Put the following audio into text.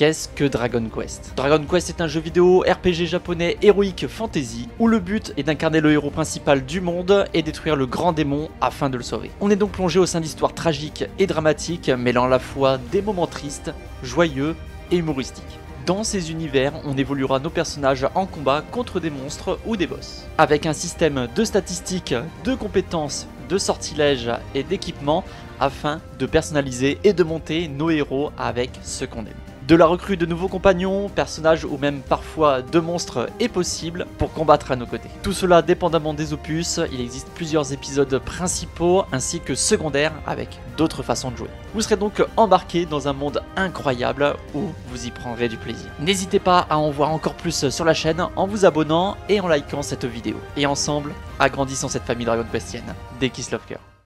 Qu'est-ce que Dragon Quest? Dragon Quest est un jeu vidéo RPG japonais héroïque fantasy où le but est d'incarner le héros principal du monde et détruire le grand démon afin de le sauver. On est donc plongé au sein d'histoires tragiques et dramatiques mêlant à la fois des moments tristes, joyeux et humoristiques. Dans ces univers, on évoluera nos personnages en combat contre des monstres ou des boss. Avec un système de statistiques, de compétences, de sortilèges et d'équipements afin de personnaliser et de monter nos héros avec ce qu'on aime. De la recrue de nouveaux compagnons, personnages ou même parfois de monstres est possible pour combattre à nos côtés. Tout cela dépendamment des opus, il existe plusieurs épisodes principaux ainsi que secondaires avec d'autres façons de jouer. Vous serez donc embarqué dans un monde incroyable où vous y prendrez du plaisir. N'hésitez pas à en voir encore plus sur la chaîne en vous abonnant et en likant cette vidéo. Et ensemble, agrandissons cette famille Dragon Questienne des Kiss Love.